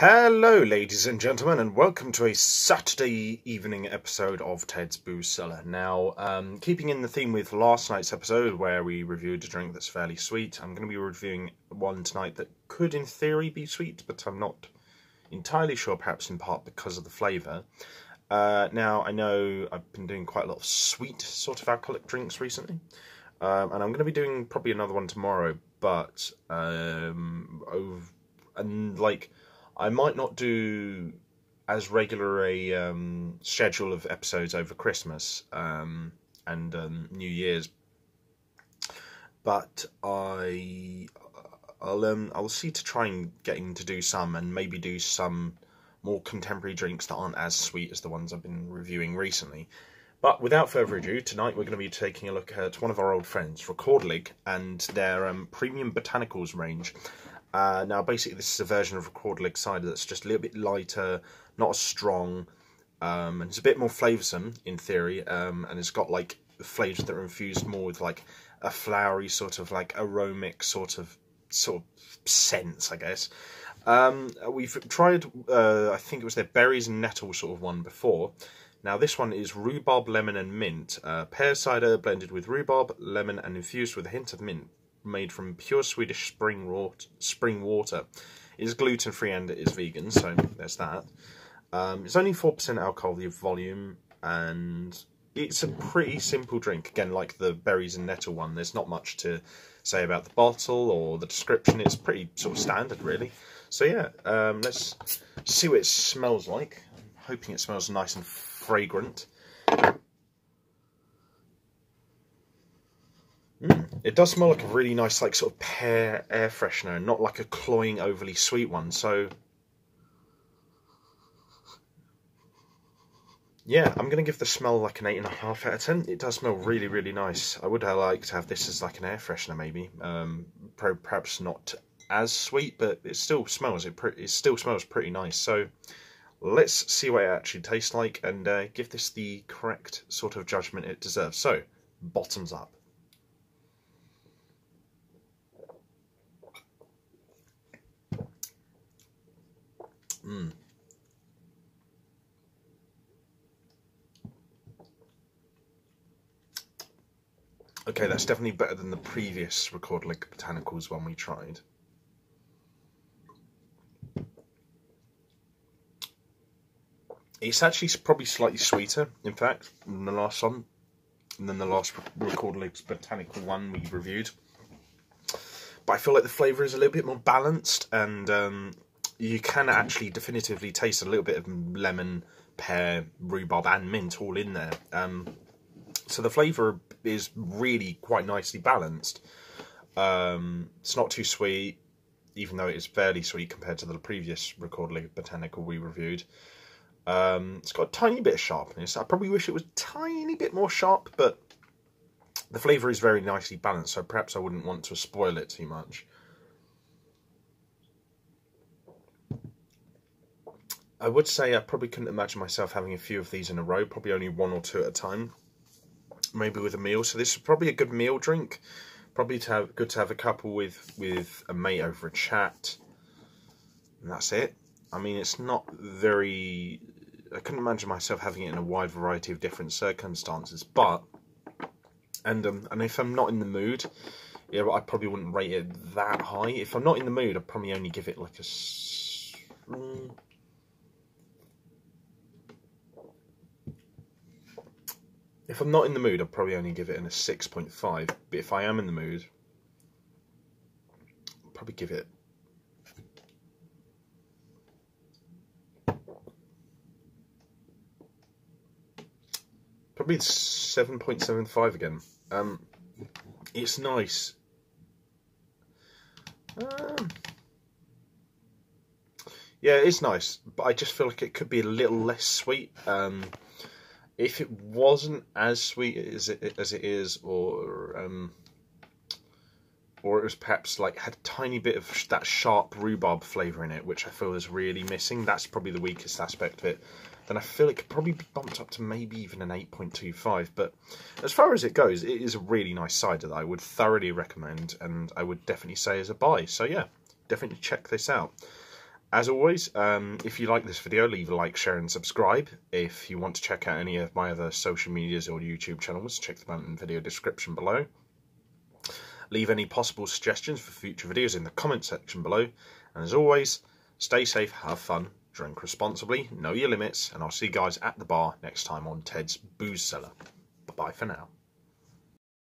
Hello, ladies and gentlemen, and welcome to a Saturday evening episode of Ted's Booze Cellar. Now, um, keeping in the theme with last night's episode where we reviewed a drink that's fairly sweet, I'm going to be reviewing one tonight that could, in theory, be sweet, but I'm not entirely sure, perhaps in part because of the flavour. Uh, now, I know I've been doing quite a lot of sweet sort of alcoholic drinks recently, um, and I'm going to be doing probably another one tomorrow, but, um, oh, and like I might not do as regular a um, schedule of episodes over Christmas um, and um, New Year's, but I I'll um, I'll see to try and getting to do some and maybe do some more contemporary drinks that aren't as sweet as the ones I've been reviewing recently. But without further ado, tonight we're going to be taking a look at one of our old friends, Rekorderlig, and their um, premium botanicals range. Uh, now, basically, this is a version of Rekorderlig cider that's just a little bit lighter, not as strong, um, and it's a bit more flavoursome in theory, um, and it's got like flavours that are infused more with like a flowery sort of like aromatic sort of sort of sense, I guess. Um, we've tried, uh, I think it was their berries and nettle sort of one before. Now this one is rhubarb, lemon and mint. Uh, pear cider blended with rhubarb, lemon and infused with a hint of mint made from pure Swedish spring water. Spring water. It is gluten free and it is vegan, so there's that. Um, it's only four percent alcohol the volume, and it's a pretty simple drink. Again, like the berries and nettle one, there's not much to say about the bottle or the description. It's pretty sort of standard, really. So yeah, um, let's see what it smells like. I'm hoping it smells nice and fragrant. It does smell like a really nice, like sort of pear air freshener, not like a cloying, overly sweet one. So, yeah, I'm gonna give the smell like an eight and a half out of ten. It does smell really, really nice. I would like to have this as like an air freshener, maybe. Um, perhaps not as sweet, but it still smells. It, it still smells pretty nice. So, let's see what it actually tastes like and uh, give this the correct sort of judgment it deserves. So, bottoms up. Mm. Okay, that's definitely better than the previous Rekorderlig Botanicals one we tried. It's actually probably slightly sweeter, in fact, than the last one, than the last Record Rekorderlig Botanical one we reviewed. But I feel like the flavour is a little bit more balanced and um, you can actually definitively taste a little bit of lemon, pear, rhubarb, and mint all in there. Um, so the flavour is really quite nicely balanced. Um, it's not too sweet, even though it is fairly sweet compared to the previous Rekorderlig Botanical we reviewed. Um, it's got a tiny bit of sharpness. I probably wish it was a tiny bit more sharp, but the flavour is very nicely balanced, so perhaps I wouldn't want to spoil it too much. I would say I probably couldn't imagine myself having a few of these in a row, probably only one or two at a time, maybe with a meal. So this is probably a good meal drink. Probably to have good to have a couple with with a mate over a chat. And that's it. I mean, it's not very. I couldn't imagine myself having it in a wide variety of different circumstances, but and um, and if I'm not in the mood, yeah, I probably wouldn't rate it that high. If I'm not in the mood, I'd probably only give it like a. Mm, If I'm not in the mood, I'll probably only give it in a 6.5. But if I am in the mood, I'll probably give it probably 7.75 again. Um, it's nice. Um, yeah, it's nice, but I just feel like it could be a little less sweet. Um, if it wasn't as sweet as it as it is, or um, or it was perhaps like had a tiny bit of that sharp rhubarb flavour in it, which I feel is really missing. That's probably the weakest aspect of it. Then I feel it could probably be bumped up to maybe even an 8.25. But as far as it goes, it is a really nice cider that I would thoroughly recommend, and I would definitely say as a buy. So yeah, definitely check this out. As always, um, if you like this video, leave a like, share, and subscribe. If you want to check out any of my other social medias or YouTube channels, check them out in the video description below. Leave any possible suggestions for future videos in the comment section below. And as always, stay safe, have fun, drink responsibly, know your limits, and I'll see you guys at the bar next time on Ted's Booze Cellar. Bye bye for now.